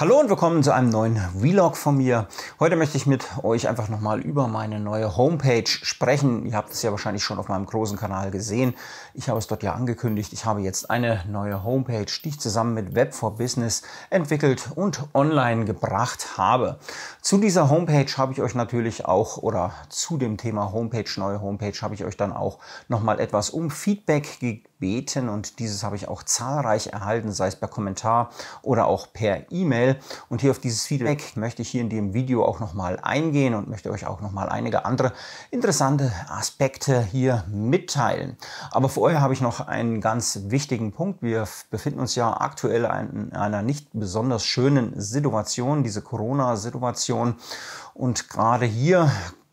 Hallo und willkommen zu einem neuen Vlog von mir. Heute möchte ich mit euch einfach nochmal über meine neue Homepage sprechen. Ihr habt es ja wahrscheinlich schon auf meinem großen Kanal gesehen. Ich habe es dort ja angekündigt. Ich habe jetzt eine neue Homepage, die ich zusammen mit Web for Business entwickelt und online gebracht habe. Zu dieser Homepage habe ich euch natürlich auch, oder zu dem Thema Homepage, neue Homepage, habe ich euch dann auch nochmal etwas um Feedback gebeten und dieses habe ich auch zahlreich erhalten, sei es per Kommentar oder auch per E-Mail. Und hier auf dieses Feedback möchte ich hier in dem Video auch nochmal eingehen und möchte euch auch nochmal einige andere interessante Aspekte hier mitteilen. Aber vorher habe ich noch einen ganz wichtigen Punkt. Wir befinden uns ja aktuell in einer nicht besonders schönen Situation, diese Corona-Situation. Und gerade hier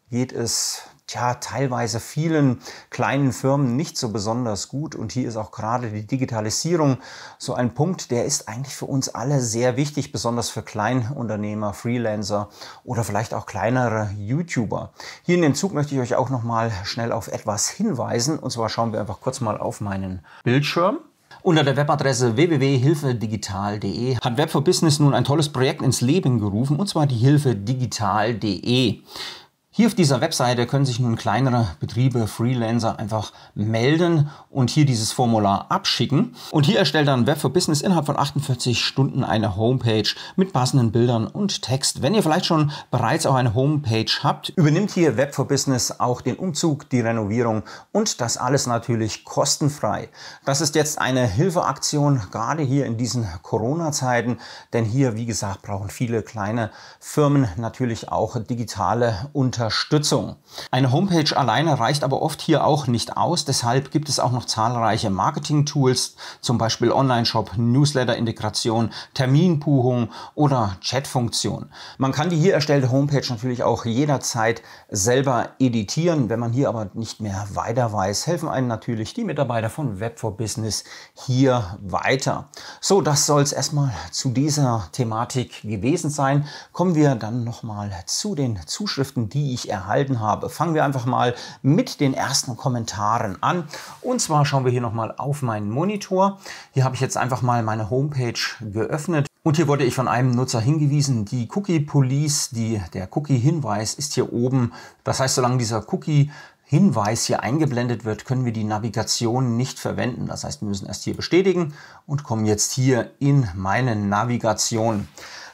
geht es tja, teilweise vielen kleinen Firmen nicht so besonders gut. Und hier ist auch gerade die Digitalisierung so ein Punkt, der ist eigentlich für uns alle sehr wichtig, besonders für Kleinunternehmer, Freelancer oder vielleicht auch kleinere YouTuber. Hier in dem Zug möchte ich euch auch noch mal schnell auf etwas hinweisen. Und zwar schauen wir einfach kurz mal auf meinen Bildschirm. Unter der Webadresse www.hilfedigital.de hat Web for Business nun ein tolles Projekt ins Leben gerufen, und zwar die Hilfedigital.de. Hier auf dieser Webseite können sich nun kleinere Betriebe, Freelancer einfach melden und hier dieses Formular abschicken. Und hier erstellt dann Web for Business innerhalb von 48 Stunden eine Homepage mit passenden Bildern und Text. Wenn ihr vielleicht schon bereits auch eine Homepage habt, übernimmt hier Web for Business auch den Umzug, die Renovierung und das alles natürlich kostenfrei. Das ist jetzt eine Hilfeaktion, gerade hier in diesen Corona-Zeiten, denn hier, wie gesagt, brauchen viele kleine Firmen natürlich auch digitale Unterstützung. Unterstützung. Eine Homepage alleine reicht aber oft hier auch nicht aus. Deshalb gibt es auch noch zahlreiche Marketing-Tools, zum Beispiel Online-Shop, Newsletter-Integration, Terminbuchung oder Chat-Funktion. Man kann die hier erstellte Homepage natürlich auch jederzeit selber editieren. Wenn man hier aber nicht mehr weiter weiß, helfen einem natürlich die Mitarbeiter von Web for Business hier weiter. So, das soll es erstmal zu dieser Thematik gewesen sein. Kommen wir dann nochmal zu den Zuschriften, die ich ich erhalten habe. Fangen wir einfach mal mit den ersten Kommentaren an. Und zwar schauen wir hier nochmal auf meinen Monitor. Hier habe ich jetzt einfach mal meine Homepage geöffnet. Und hier wurde ich von einem Nutzer hingewiesen, die Cookie Police, die, der Cookie-Hinweis ist hier oben. Das heißt, solange dieser Cookie Hinweis hier eingeblendet wird, können wir die Navigation nicht verwenden. Das heißt, wir müssen erst hier bestätigen und kommen jetzt hier in meine Navigation.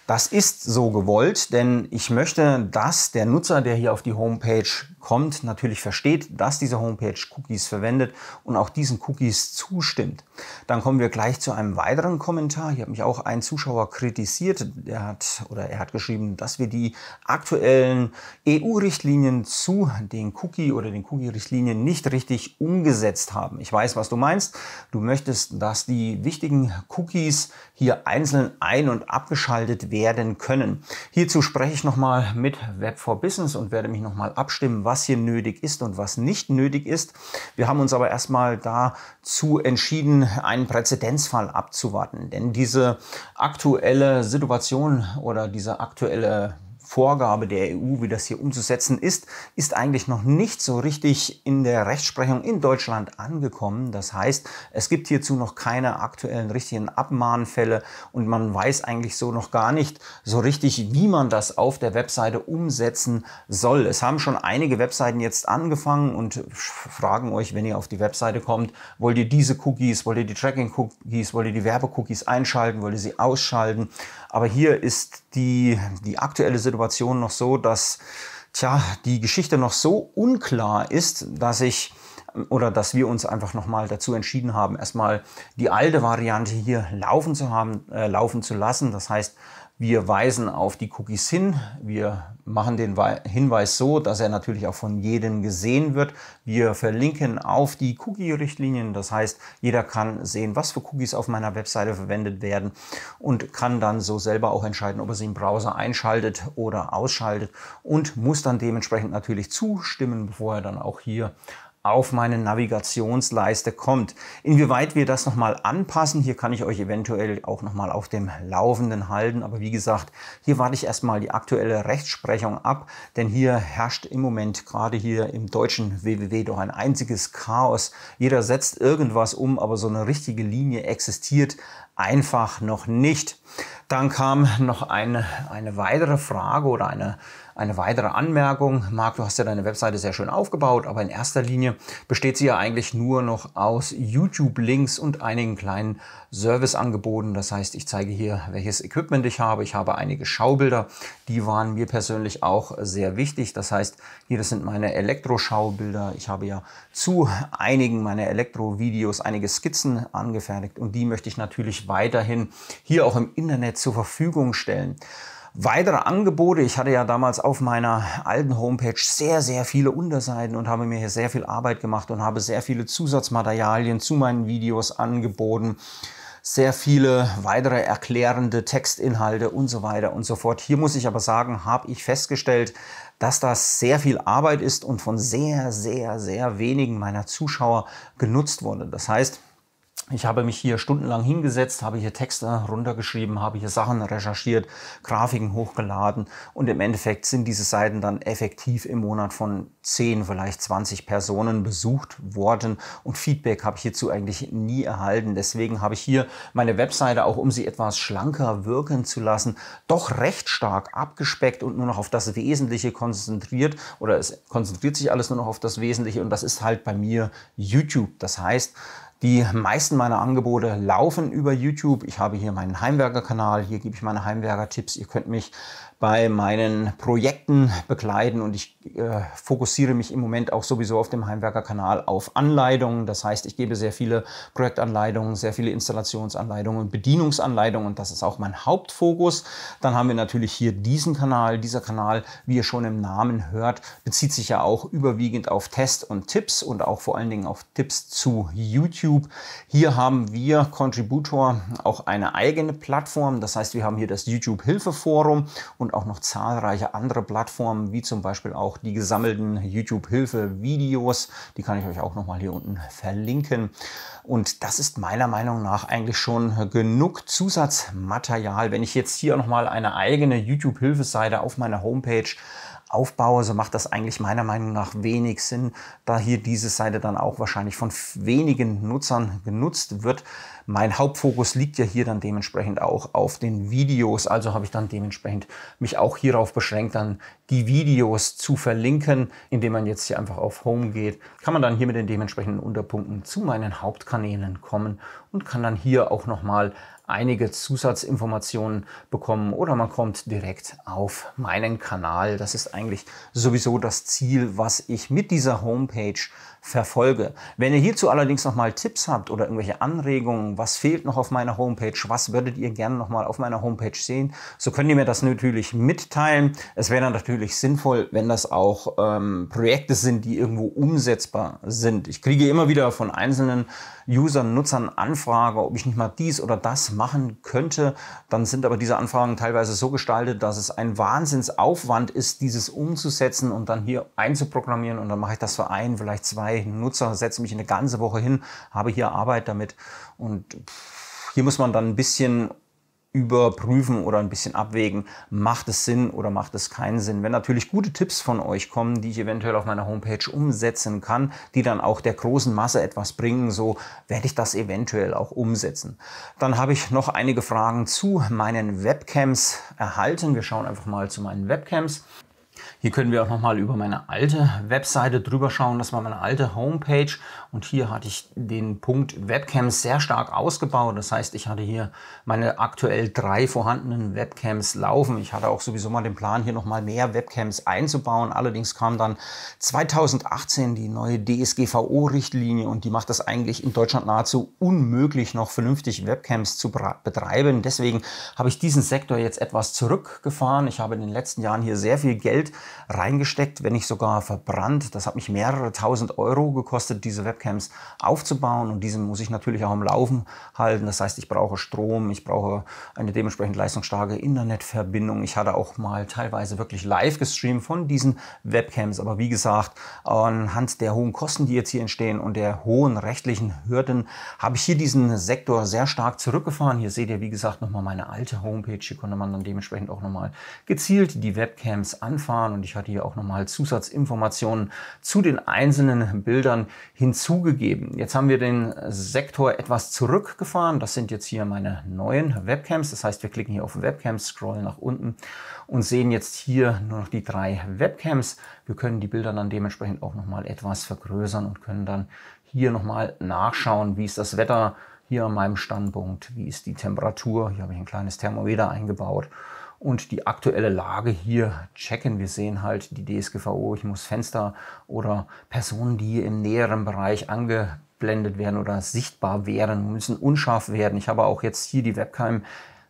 Das ist so gewollt, denn ich möchte, dass der Nutzer, der hier auf die Homepage kommt, natürlich versteht, dass diese Homepage Cookies verwendet und auch diesen Cookies zustimmt. Dann kommen wir gleich zu einem weiteren Kommentar. Hier hat mich auch ein Zuschauer kritisiert. Er hat oder er hat geschrieben, dass wir die aktuellen EU-Richtlinien zu den Cookie oder den Cookie-Richtlinien nicht richtig umgesetzt haben. Ich weiß, was du meinst. Du möchtest, dass die wichtigen Cookies hier einzeln ein- und abgeschaltet werden können. Hierzu spreche ich nochmal mit Web for Business und werde mich nochmal abstimmen, was hier nötig ist und was nicht nötig ist. Wir haben uns aber erstmal dazu entschieden, einen Präzedenzfall abzuwarten. Denn diese aktuelle Situation oder diese aktuelle Vorgabe der EU, wie das hier umzusetzen ist, ist eigentlich noch nicht so richtig in der Rechtsprechung in Deutschland angekommen. Das heißt, es gibt hierzu noch keine aktuellen richtigen Abmahnfälle und man weiß eigentlich so noch gar nicht so richtig, wie man das auf der Webseite umsetzen soll. Es haben schon einige Webseiten jetzt angefangen und fragen euch, wenn ihr auf die Webseite kommt, wollt ihr diese Cookies, wollt ihr die Tracking-Cookies, wollt ihr die Werbe-Cookies einschalten, wollt ihr sie ausschalten. Aber hier ist die, die aktuelle Situation Situation noch so, dass tja, die Geschichte noch so unklar ist, dass ich oder dass wir uns einfach nochmal dazu entschieden haben, erstmal die alte Variante hier laufen zu haben, äh, laufen zu lassen. Das heißt, wir weisen auf die Cookies hin. Wir machen den Hinweis so, dass er natürlich auch von jedem gesehen wird. Wir verlinken auf die Cookie-Richtlinien. Das heißt, jeder kann sehen, was für Cookies auf meiner Webseite verwendet werden und kann dann so selber auch entscheiden, ob er sie im Browser einschaltet oder ausschaltet und muss dann dementsprechend natürlich zustimmen, bevor er dann auch hier auf meine Navigationsleiste kommt. Inwieweit wir das nochmal anpassen, hier kann ich euch eventuell auch nochmal auf dem Laufenden halten. Aber wie gesagt, hier warte ich erstmal die aktuelle Rechtsprechung ab, denn hier herrscht im Moment gerade hier im deutschen WWW doch ein einziges Chaos. Jeder setzt irgendwas um, aber so eine richtige Linie existiert einfach noch nicht. Dann kam noch eine, eine weitere Frage oder eine, eine weitere Anmerkung. Marc, du hast ja deine Webseite sehr schön aufgebaut, aber in erster Linie besteht sie ja eigentlich nur noch aus YouTube-Links und einigen kleinen Serviceangeboten. Das heißt, ich zeige hier, welches Equipment ich habe. Ich habe einige Schaubilder, die waren mir persönlich auch sehr wichtig. Das heißt, hier das sind meine Elektroschaubilder. Ich habe ja zu einigen meiner Elektro-Videos einige Skizzen angefertigt und die möchte ich natürlich weiterhin hier auch im Internet zur Verfügung stellen. Weitere Angebote, ich hatte ja damals auf meiner alten Homepage sehr, sehr viele Unterseiten und habe mir hier sehr viel Arbeit gemacht und habe sehr viele Zusatzmaterialien zu meinen Videos angeboten sehr viele weitere erklärende Textinhalte und so weiter und so fort. Hier muss ich aber sagen, habe ich festgestellt, dass das sehr viel Arbeit ist und von sehr, sehr, sehr wenigen meiner Zuschauer genutzt wurde. Das heißt, ich habe mich hier stundenlang hingesetzt, habe hier Texte runtergeschrieben, habe hier Sachen recherchiert, Grafiken hochgeladen und im Endeffekt sind diese Seiten dann effektiv im Monat von 10, vielleicht 20 Personen besucht worden und Feedback habe ich hierzu eigentlich nie erhalten. Deswegen habe ich hier meine Webseite, auch um sie etwas schlanker wirken zu lassen, doch recht stark abgespeckt und nur noch auf das Wesentliche konzentriert oder es konzentriert sich alles nur noch auf das Wesentliche und das ist halt bei mir YouTube. Das heißt, die meisten meiner Angebote laufen über YouTube. Ich habe hier meinen Heimwerker-Kanal. Hier gebe ich meine Heimwerker-Tipps. Ihr könnt mich bei meinen Projekten begleiten und ich äh, fokussiere mich im Moment auch sowieso auf dem Heimwerker-Kanal auf Anleitungen. Das heißt, ich gebe sehr viele Projektanleitungen, sehr viele Installationsanleitungen, Bedienungsanleitungen und das ist auch mein Hauptfokus. Dann haben wir natürlich hier diesen Kanal. Dieser Kanal, wie ihr schon im Namen hört, bezieht sich ja auch überwiegend auf Tests und Tipps und auch vor allen Dingen auf Tipps zu YouTube. Hier haben wir Contributor auch eine eigene Plattform. Das heißt, wir haben hier das YouTube-Hilfeforum und auch noch zahlreiche andere Plattformen, wie zum Beispiel auch die gesammelten YouTube-Hilfe-Videos. Die kann ich euch auch nochmal hier unten verlinken. Und das ist meiner Meinung nach eigentlich schon genug Zusatzmaterial. Wenn ich jetzt hier nochmal eine eigene YouTube-Hilfeseite auf meiner Homepage aufbaue, so macht das eigentlich meiner Meinung nach wenig Sinn, da hier diese Seite dann auch wahrscheinlich von wenigen Nutzern genutzt wird. Mein Hauptfokus liegt ja hier dann dementsprechend auch auf den Videos, also habe ich dann dementsprechend mich auch hierauf beschränkt, dann die Videos zu verlinken, indem man jetzt hier einfach auf Home geht, kann man dann hier mit den dementsprechenden Unterpunkten zu meinen Hauptkanälen kommen und kann dann hier auch nochmal einige Zusatzinformationen bekommen oder man kommt direkt auf meinen Kanal. Das ist eigentlich sowieso das Ziel, was ich mit dieser Homepage verfolge. Wenn ihr hierzu allerdings nochmal Tipps habt oder irgendwelche Anregungen, was fehlt noch auf meiner Homepage, was würdet ihr gerne nochmal auf meiner Homepage sehen, so könnt ihr mir das natürlich mitteilen. Es wäre natürlich sinnvoll, wenn das auch ähm, Projekte sind, die irgendwo umsetzbar sind. Ich kriege immer wieder von einzelnen Usern, Nutzern Anfrage, ob ich nicht mal dies oder das machen könnte. Dann sind aber diese Anfragen teilweise so gestaltet, dass es ein Wahnsinnsaufwand ist, dieses umzusetzen und dann hier einzuprogrammieren. Und dann mache ich das für ein, vielleicht zwei Nutzer, setze mich eine ganze Woche hin, habe hier Arbeit damit. Und hier muss man dann ein bisschen überprüfen oder ein bisschen abwägen, macht es Sinn oder macht es keinen Sinn. Wenn natürlich gute Tipps von euch kommen, die ich eventuell auf meiner Homepage umsetzen kann, die dann auch der großen Masse etwas bringen, so werde ich das eventuell auch umsetzen. Dann habe ich noch einige Fragen zu meinen Webcams erhalten. Wir schauen einfach mal zu meinen Webcams. Hier können wir auch noch mal über meine alte Webseite drüber schauen. Das war meine alte Homepage und hier hatte ich den Punkt Webcams sehr stark ausgebaut. Das heißt, ich hatte hier meine aktuell drei vorhandenen Webcams laufen. Ich hatte auch sowieso mal den Plan, hier noch mal mehr Webcams einzubauen. Allerdings kam dann 2018 die neue DSGVO-Richtlinie und die macht das eigentlich in Deutschland nahezu unmöglich, noch vernünftig Webcams zu betreiben. Deswegen habe ich diesen Sektor jetzt etwas zurückgefahren. Ich habe in den letzten Jahren hier sehr viel Geld reingesteckt, wenn nicht sogar verbrannt. Das hat mich mehrere tausend Euro gekostet, diese Webcams aufzubauen und diese muss ich natürlich auch am Laufen halten. Das heißt, ich brauche Strom, ich brauche eine dementsprechend leistungsstarke Internetverbindung. Ich hatte auch mal teilweise wirklich live gestreamt von diesen Webcams, aber wie gesagt, anhand der hohen Kosten, die jetzt hier entstehen und der hohen rechtlichen Hürden, habe ich hier diesen Sektor sehr stark zurückgefahren. Hier seht ihr, wie gesagt, nochmal meine alte Homepage. Hier konnte man dann dementsprechend auch nochmal gezielt die Webcams anfangen zurückgefahren und ich hatte hier auch nochmal Zusatzinformationen zu den einzelnen Bildern hinzugegeben. Jetzt haben wir den Sektor etwas zurückgefahren. Das sind jetzt hier meine neuen Webcams. Das heißt, wir klicken hier auf Webcams, scrollen nach unten und sehen jetzt hier nur noch die drei Webcams. Wir können die Bilder dann dementsprechend auch nochmal etwas vergrößern und können dann hier nochmal nachschauen, wie ist das Wetter hier an meinem Standpunkt, wie ist die Temperatur. Hier habe ich ein kleines Thermometer eingebaut und die aktuelle Lage hier checken. Wir sehen halt die DSGVO, ich muss Fenster oder Personen, die im näheren Bereich angeblendet werden oder sichtbar wären, müssen unscharf werden. Ich habe auch jetzt hier die Webcam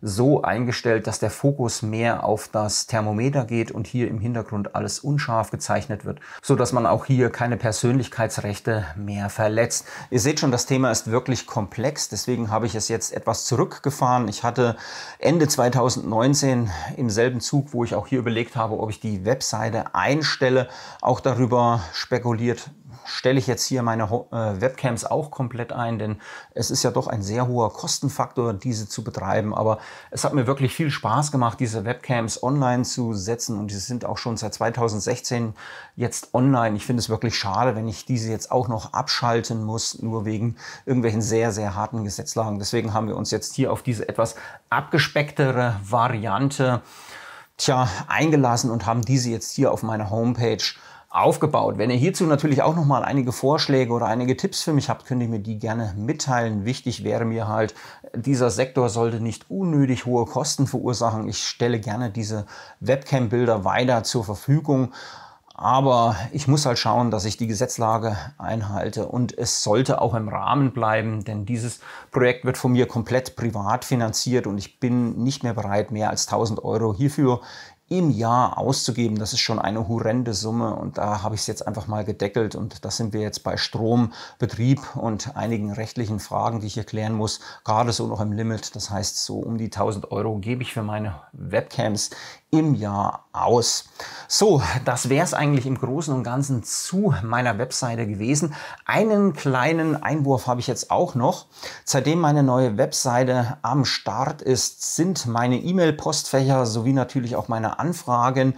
so eingestellt, dass der Fokus mehr auf das Thermometer geht und hier im Hintergrund alles unscharf gezeichnet wird, so dass man auch hier keine Persönlichkeitsrechte mehr verletzt. Ihr seht schon, das Thema ist wirklich komplex, deswegen habe ich es jetzt etwas zurückgefahren. Ich hatte Ende 2019 im selben Zug, wo ich auch hier überlegt habe, ob ich die Webseite einstelle, auch darüber spekuliert, stelle ich jetzt hier meine äh, Webcams auch komplett ein, denn es ist ja doch ein sehr hoher Kostenfaktor, diese zu betreiben. Aber es hat mir wirklich viel Spaß gemacht, diese Webcams online zu setzen und die sind auch schon seit 2016 jetzt online. Ich finde es wirklich schade, wenn ich diese jetzt auch noch abschalten muss, nur wegen irgendwelchen sehr, sehr harten Gesetzlagen. Deswegen haben wir uns jetzt hier auf diese etwas abgespecktere Variante tja, eingelassen und haben diese jetzt hier auf meiner Homepage aufgebaut. Wenn ihr hierzu natürlich auch noch mal einige Vorschläge oder einige Tipps für mich habt, könnt ihr mir die gerne mitteilen. Wichtig wäre mir halt, dieser Sektor sollte nicht unnötig hohe Kosten verursachen. Ich stelle gerne diese Webcam-Bilder weiter zur Verfügung. Aber ich muss halt schauen, dass ich die Gesetzlage einhalte und es sollte auch im Rahmen bleiben, denn dieses Projekt wird von mir komplett privat finanziert und ich bin nicht mehr bereit, mehr als 1000 Euro hierfür im Jahr auszugeben, das ist schon eine horrende Summe und da habe ich es jetzt einfach mal gedeckelt und da sind wir jetzt bei Strom, Betrieb und einigen rechtlichen Fragen, die ich erklären muss, gerade so noch im Limit. Das heißt, so um die 1000 Euro gebe ich für meine Webcams im Jahr aus. So, das wäre es eigentlich im Großen und Ganzen zu meiner Webseite gewesen. Einen kleinen Einwurf habe ich jetzt auch noch. Seitdem meine neue Webseite am Start ist, sind meine E-Mail-Postfächer sowie natürlich auch meine Anfragen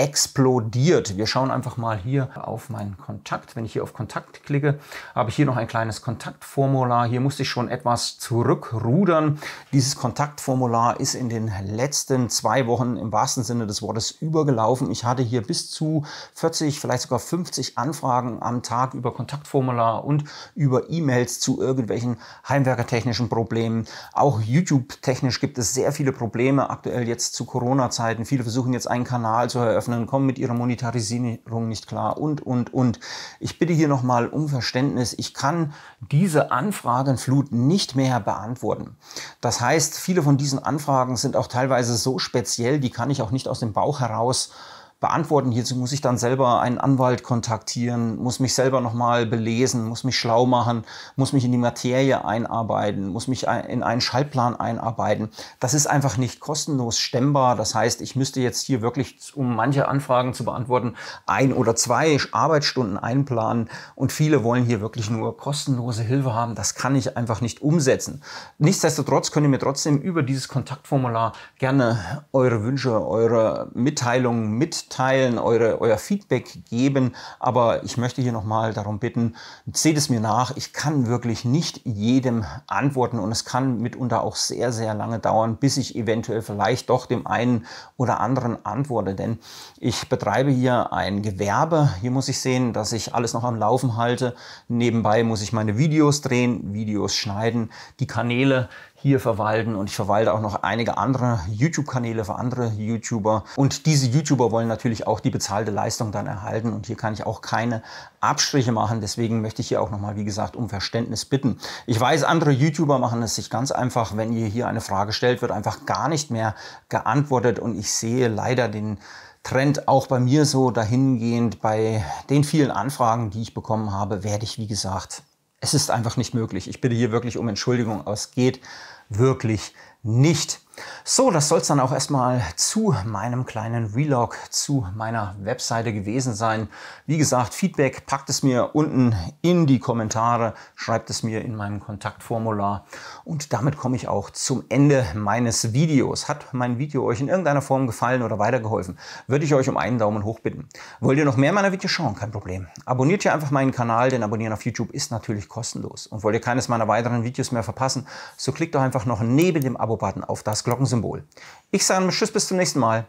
explodiert. Wir schauen einfach mal hier auf meinen Kontakt. Wenn ich hier auf Kontakt klicke, habe ich hier noch ein kleines Kontaktformular. Hier musste ich schon etwas zurückrudern. Dieses Kontaktformular ist in den letzten zwei Wochen im wahrsten Sinne des Wortes übergelaufen. Ich hatte hier bis zu 40, vielleicht sogar 50 Anfragen am Tag über Kontaktformular und über E-Mails zu irgendwelchen heimwerkertechnischen Problemen. Auch YouTube-technisch gibt es sehr viele Probleme aktuell jetzt zu Corona-Zeiten. Viele versuchen jetzt einen Kanal zu eröffnen öffnen, kommen mit ihrer Monetarisierung nicht klar und, und, und. Ich bitte hier nochmal um Verständnis. Ich kann diese Anfragenflut nicht mehr beantworten. Das heißt, viele von diesen Anfragen sind auch teilweise so speziell, die kann ich auch nicht aus dem Bauch heraus beantworten. Hierzu muss ich dann selber einen Anwalt kontaktieren, muss mich selber nochmal belesen, muss mich schlau machen, muss mich in die Materie einarbeiten, muss mich in einen Schaltplan einarbeiten. Das ist einfach nicht kostenlos stemmbar. Das heißt, ich müsste jetzt hier wirklich, um manche Anfragen zu beantworten, ein oder zwei Arbeitsstunden einplanen. Und viele wollen hier wirklich nur kostenlose Hilfe haben. Das kann ich einfach nicht umsetzen. Nichtsdestotrotz könnt ihr mir trotzdem über dieses Kontaktformular gerne eure Wünsche, eure Mitteilungen mit mitteilen, eure, euer Feedback geben. Aber ich möchte hier nochmal darum bitten, seht es mir nach. Ich kann wirklich nicht jedem antworten und es kann mitunter auch sehr, sehr lange dauern, bis ich eventuell vielleicht doch dem einen oder anderen antworte. Denn ich betreibe hier ein Gewerbe. Hier muss ich sehen, dass ich alles noch am Laufen halte. Nebenbei muss ich meine Videos drehen, Videos schneiden, die Kanäle hier verwalten und ich verwalte auch noch einige andere YouTube-Kanäle für andere YouTuber. Und diese YouTuber wollen natürlich auch die bezahlte Leistung dann erhalten und hier kann ich auch keine Abstriche machen. Deswegen möchte ich hier auch nochmal, wie gesagt, um Verständnis bitten. Ich weiß, andere YouTuber machen es sich ganz einfach, wenn ihr hier eine Frage stellt, wird einfach gar nicht mehr geantwortet und ich sehe leider den Trend auch bei mir so dahingehend bei den vielen Anfragen, die ich bekommen habe, werde ich, wie gesagt, es ist einfach nicht möglich. Ich bitte hier wirklich um Entschuldigung, aber es geht wirklich nicht. So, das soll es dann auch erstmal zu meinem kleinen Vlog, zu meiner Webseite gewesen sein. Wie gesagt, Feedback packt es mir unten in die Kommentare, schreibt es mir in meinem Kontaktformular. Und damit komme ich auch zum Ende meines Videos. Hat mein Video euch in irgendeiner Form gefallen oder weitergeholfen, würde ich euch um einen Daumen hoch bitten. Wollt ihr noch mehr meiner Videos schauen? Kein Problem. Abonniert hier einfach meinen Kanal, denn Abonnieren auf YouTube ist natürlich kostenlos. Und wollt ihr keines meiner weiteren Videos mehr verpassen, so klickt doch einfach noch neben dem Abo-Button auf das Glockensymbol. Ich sage Tschüss bis zum nächsten Mal.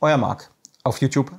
Euer Marc auf YouTube.